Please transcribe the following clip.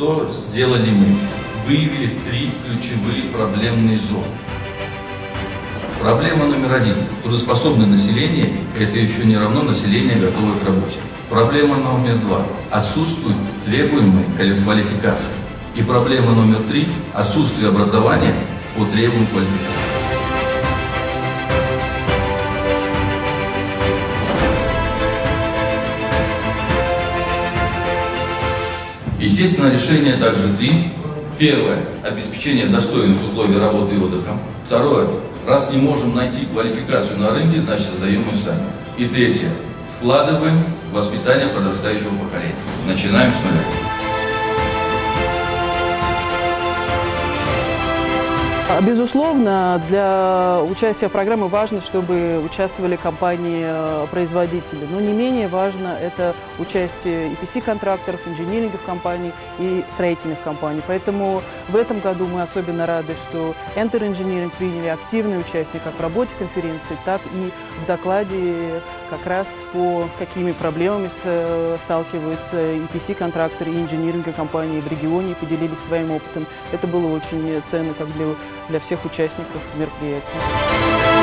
Что сделали мы? Выявили три ключевые проблемные зоны. Проблема номер один. Трудоспособное население – это еще не равно население, готовое к работе. Проблема номер два. Отсутствует требуемая квалификация. И проблема номер три – отсутствие образования по требованию квалификации. Естественно, решение также три. Первое – обеспечение достойных условий работы и отдыха. Второе – раз не можем найти квалификацию на рынке, значит создаем ее сами. И третье – вкладываем в воспитание подрастающего поколения. Начинаем с нуля. Безусловно, для участия в программе важно, чтобы участвовали компании-производители. Но не менее важно это участие EPC-контракторов, инжиниринговых компаний и строительных компаний. Поэтому в этом году мы особенно рады, что Enter Engineering приняли активное участие как в работе конференции, так и в докладе как раз по какими проблемами сталкиваются EPC-контракторы и инжиниринговые компании в регионе и поделились своим опытом. Это было очень ценно как для для всех участников мероприятия.